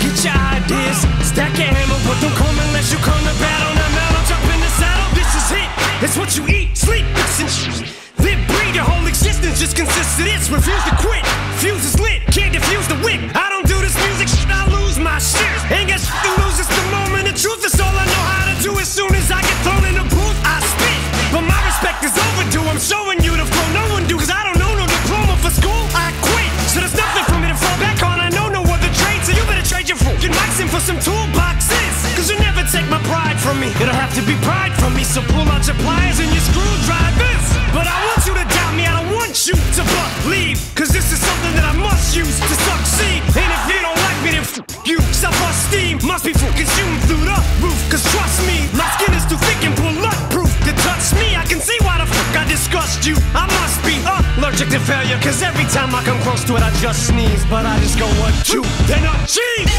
is stack your ammo, but don't come unless you come to battle. Now, now, don't jump in the saddle. This is it. It's what you eat, sleep, listen, live, breathe. Your whole existence just consists of this. Refuse to quit. Fuse is lit. Can't defuse the wick. I don't do this music shit. I lose my shit. Ain't got shit to lose. It's the moment of truth. It's all I know how to do. As soon as I get thrown in the booth, I spit. But my respect is overdue. I'm showing for some toolboxes. Cause you never take my pride from me. It'll have to be pride from me. So pull out your pliers and your screwdrivers. But I want you to doubt me. I don't want you to believe. Cause this is something that I must use to succeed. And if you don't like me, then f you. Self esteem must be full consumed through the roof. Cause trust me, my skin is too thick and bulletproof to touch me. I can see why the fuck I disgust you. I must be allergic to failure. Cause every time I come close to it, I just sneeze. But I just go one, two, then achieve.